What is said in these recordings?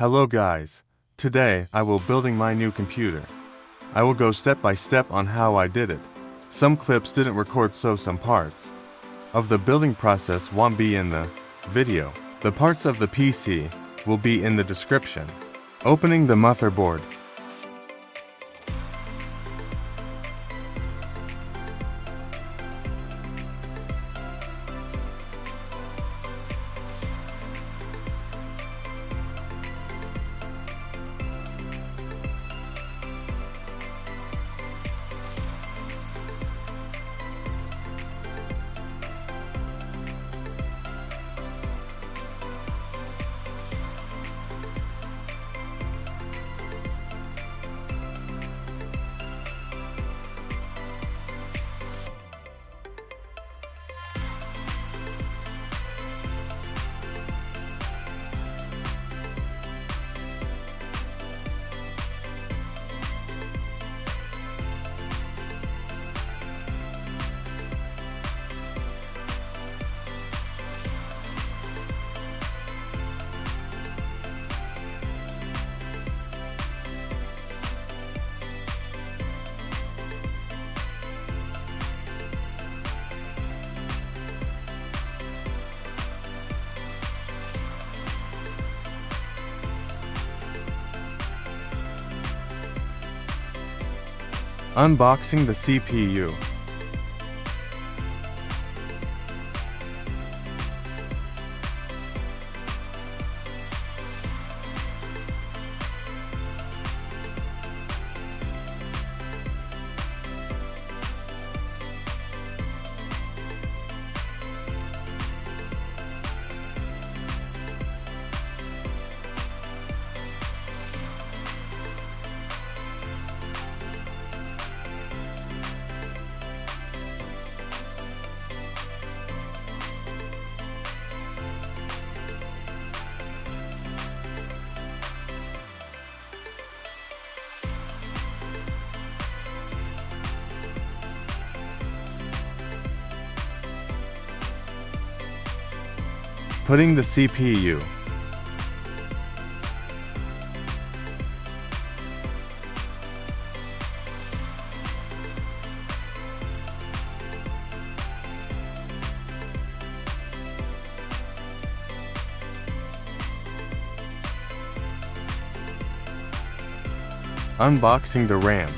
Hello guys. Today, I will building my new computer. I will go step by step on how I did it. Some clips didn't record so some parts of the building process won't be in the video. The parts of the PC will be in the description. Opening the motherboard. Unboxing the CPU. Putting the CPU. Unboxing the RAM.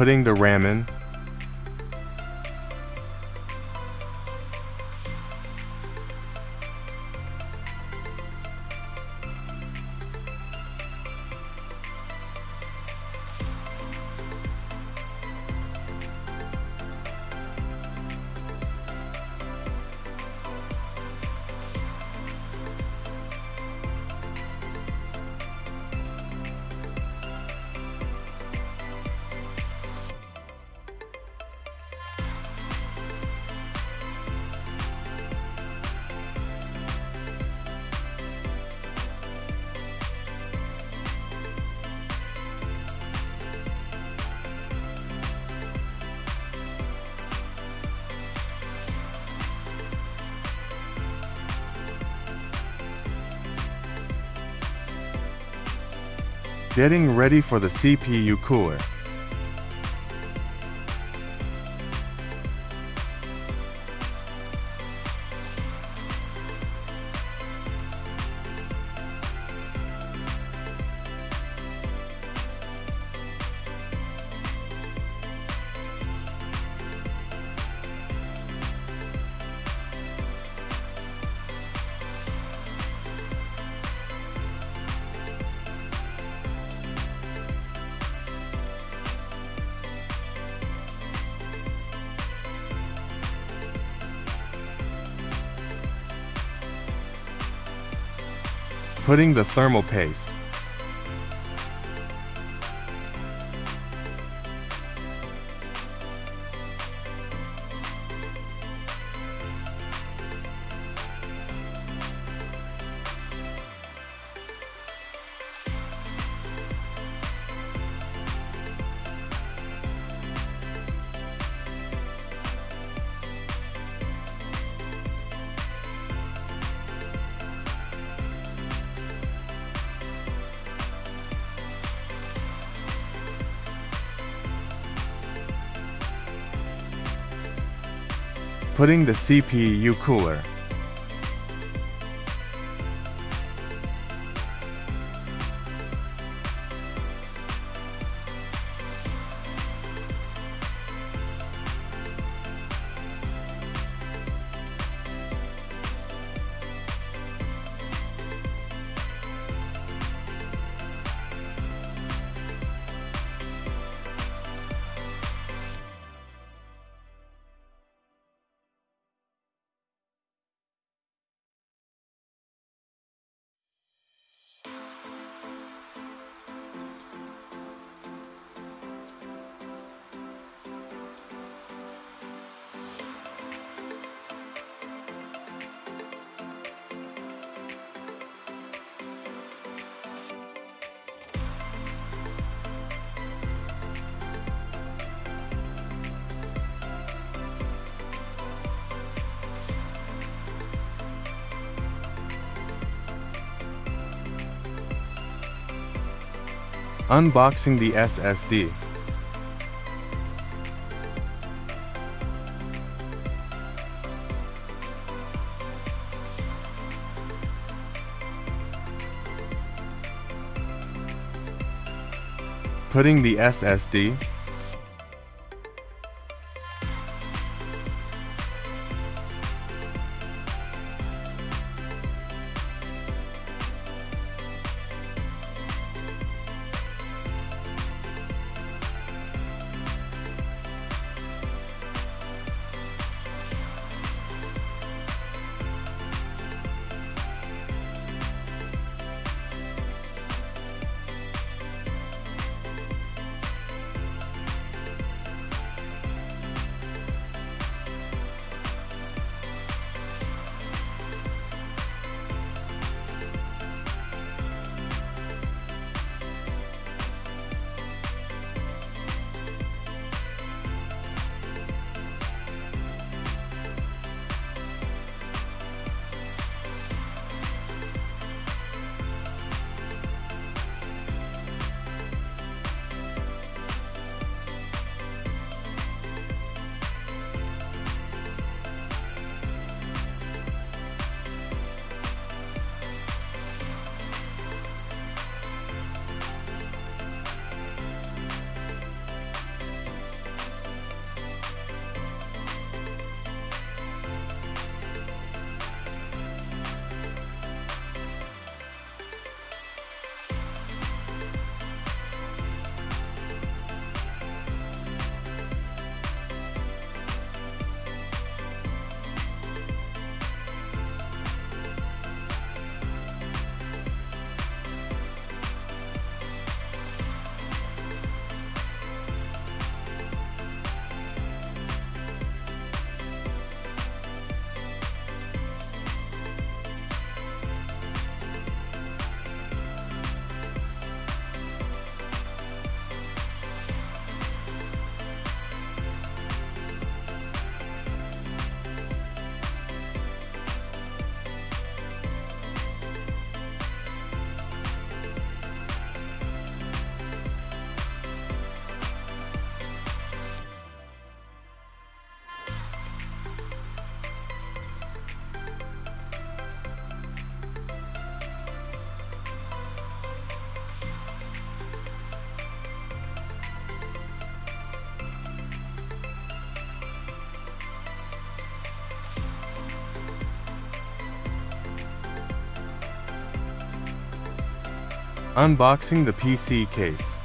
Putting the RAM Getting ready for the CPU cooler. Putting the thermal paste. Putting the CPU cooler. Unboxing the SSD. Putting the SSD Unboxing the PC case.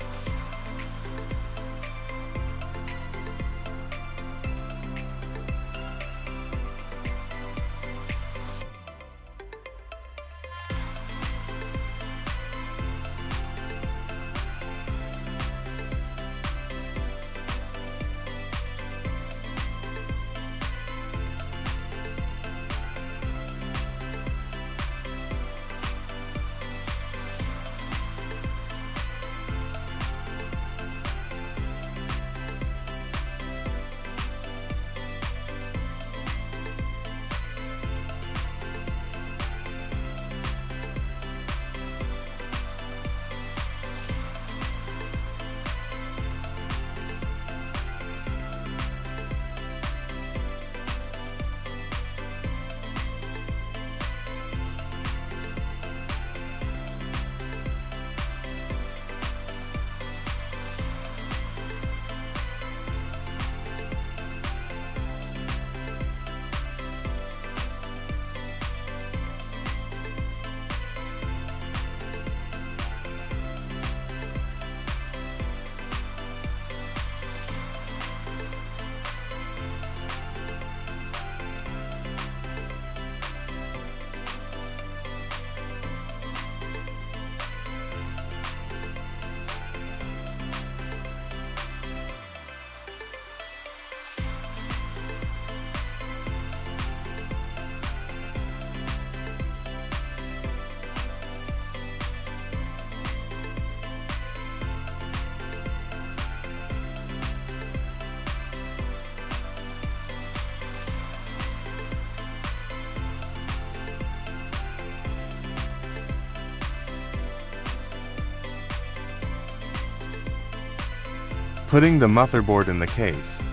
Putting the motherboard in the case.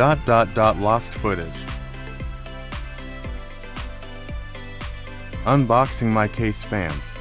Dot dot dot lost footage. Unboxing my case fans.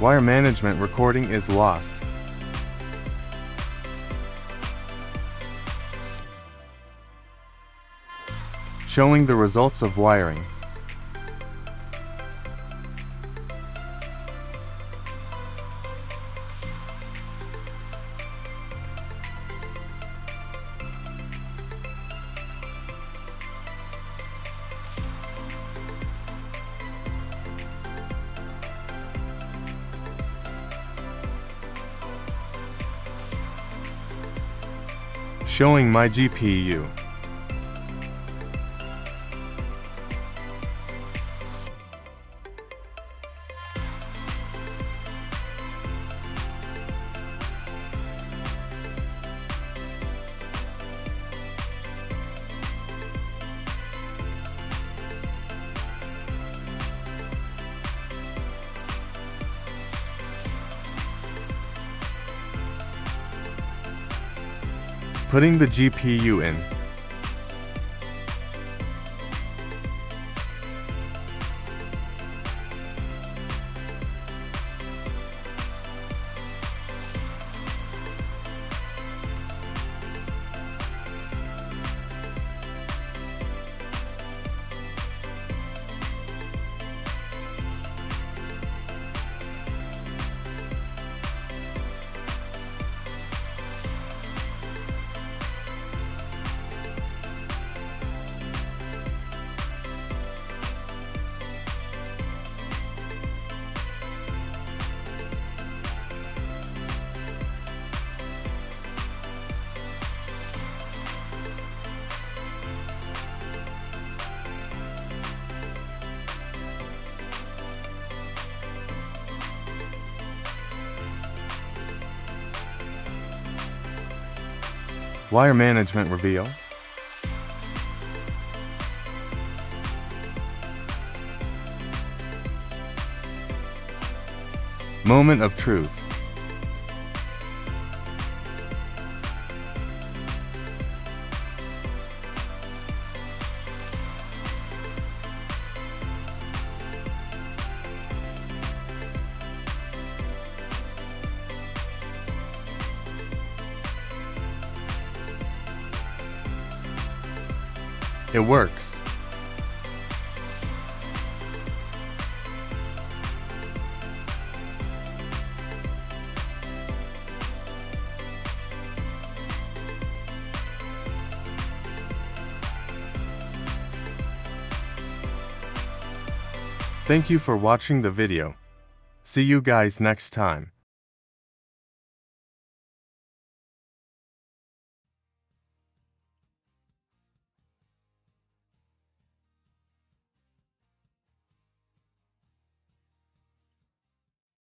Wire management recording is lost. Showing the results of wiring. Showing my GPU. Putting the GPU in. Wire management reveal. Moment of truth. It works. Thank you for watching the video. See you guys next time.